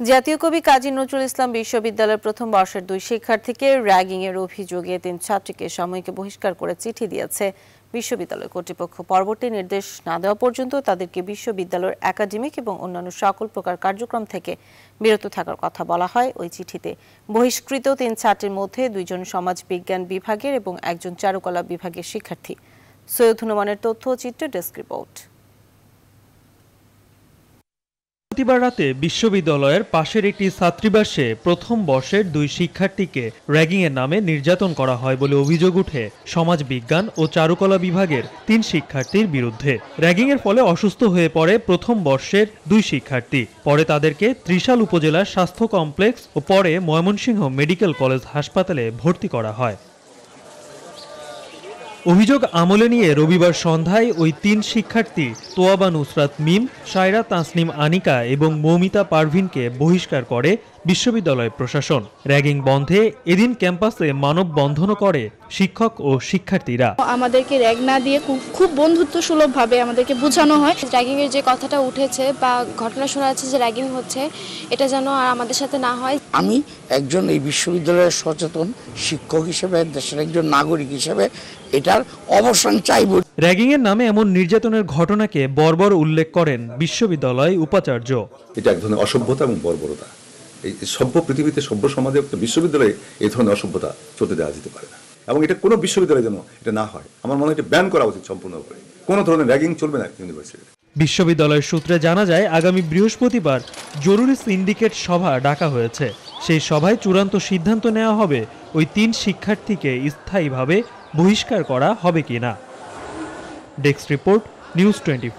জাতীয় কবি কাজী নজরুল ইসলাম বিশ্ববিদ্যালয়ের প্রথম বর্ষের দুই শিক্ষার্থীকে র্যাগিং এর অভিযোগে তিন ছাত্রীকে সাময়িক বহিষ্কার করে চিঠি দিয়েছে বিশ্ববিদ্যালয় কর্তৃপক্ষ। পরবর্তী নির্দেশ না দেওয়া পর্যন্ত তাদেরকে বিশ্ববিদ্যালয়ের একাডেমিক এবং অন্যান্য সকল প্রকার কার্যক্রম থেকে বিরত থাকার কথা বলা হয়। ওই চিঠিতে, বহিষ্কৃত তিন ছাত্রীর মধ্যে দুইজন সমাজ বিজ্ঞান বিভাগের এবং একজন চারুকলা বিভাগের শিক্ষার্থী। সৈয়দ হনুমানের তথ্য চিত্র ডেস্ক রিপোর্ট। বৃহস্পতিবার রাতে বিশ্ববিদ্যালয়ের পাশের একটি ছাত্রীবাসে প্রথম বর্ষের দুই শিক্ষার্থীকে র্যাগিংয়ের নামে নির্যাতন করা হয় বলে অভিযোগ উঠে সমাজ বিজ্ঞান ও চারুকলা বিভাগের তিন শিক্ষার্থীর বিরুদ্ধে। র্যাগিংয়ের ফলে অসুস্থ হয়ে পড়ে প্রথম বর্ষের দুই শিক্ষার্থী। পরে তাদেরকে ত্রিশাল উপজেলার স্বাস্থ্য কমপ্লেক্স ও পরে ময়মনসিংহ মেডিকেল কলেজ হাসপাতালে ভর্তি করা হয়। অভিযোগ আমলে নিয়ে রবিবার সন্ধ্যায় ওই তিন শিক্ষার্থী তোয়াবা নুসরাত মিম সায়রা তাসনিম আনিকা এবং মৌমিতা পারভিনকে বহিষ্কার করে বিশ্ববিদ্যালয় প্রশাসন। র্যাগিং বন্ধে এদিন ক্যাম্পাসে মানববন্ধনও করে শিক্ষক ও শিক্ষার্থীরা। আমাদেরকে র্যাগ না দিয়ে খুব খুব বন্ধুত্ব সুলভভাবে আমাদেরকে বোঝানো হয়। র্যাগিং এর যে কথাটা উঠেছে বা ঘটনা শোনা যাচ্ছে যে র্যাগিং হচ্ছে এটা যেন আর আমাদের সাথে না হয়। আমি একজন এই বিশ্ববিদ্যালয়ের সচেতন শিক্ষক হিসেবে দেশের একজন নাগরিক হিসেবে এটার অবসান চাইব। র্যাগিংয়ের নামে এমন নির্যাতনের ঘটনাকে বর্বর উল্লেখ করেন বিশ্ববিদ্যালয় উপাচার্য। এটা এক ধরনের অসভ্যতা এবং বর্বরতা। এই সভ্য পৃথিবীতে সভ্য সমাজে একটা বিশ্ববিদ্যালয়ে এই ধরনের অসভ্যতা চলতে দেওয়া যেতে পারে না। এবং এটা কোনো বিশ্ববিদ্যালয়ে যেন এটা না হয় আমার মনে হয় এটা ব্যান করা উচিত সম্পূর্ণভাবে কোনো ধরনের র্যাগিং চলবে না ইউনিভার্সিটিতে। বিশ্ববিদ্যালয় সূত্রে জানা যায় আগামী বৃহস্পতিবার জরুরি সিন্ডিকেট সভা ডাকা হয়েছে। সেই সভায় চূড়ান্ত সিদ্ধান্ত নেওয়া হবে ওই তিন শিক্ষার্থীকে স্থায়ীভাবে বহিষ্কার করা হবে কি না ডেস্ক রিপোর্ট নিউজ টোয়েন্টি